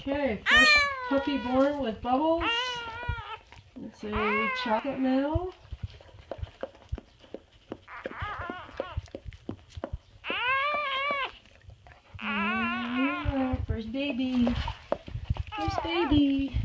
Okay, first puppy born with bubbles. It's a chocolate male. Mm, First baby. First baby.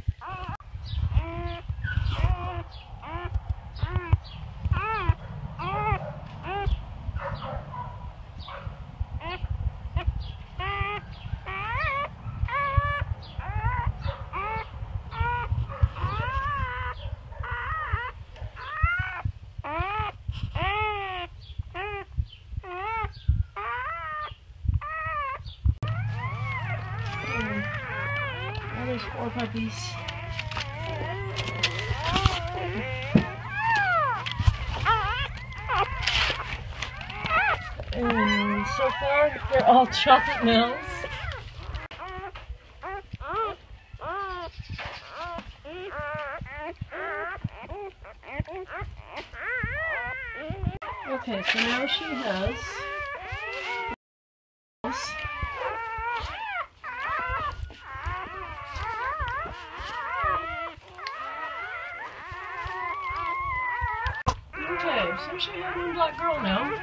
Now there's four puppies. And so far, they're all chocolate males. Okay, so now she has. Has one black girl now.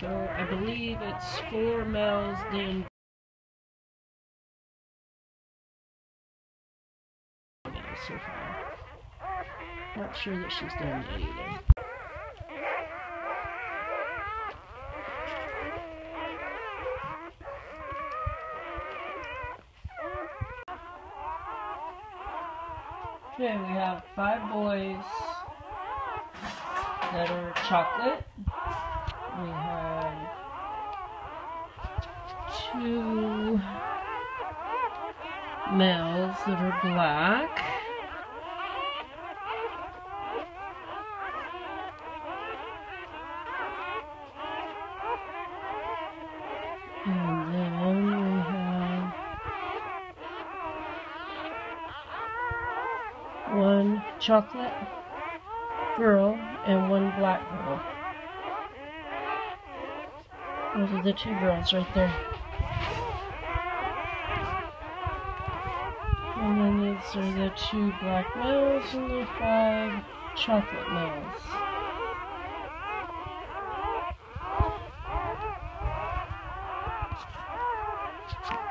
So I believe it's four males then so far. Not sure that she's done that either. Okay, we have five boys that are chocolate. We have two males that are black. And chocolate girl and one black girl. Those are the two girls right there. And then these are the two black males and the five chocolate males. Thank you.